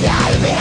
olvidar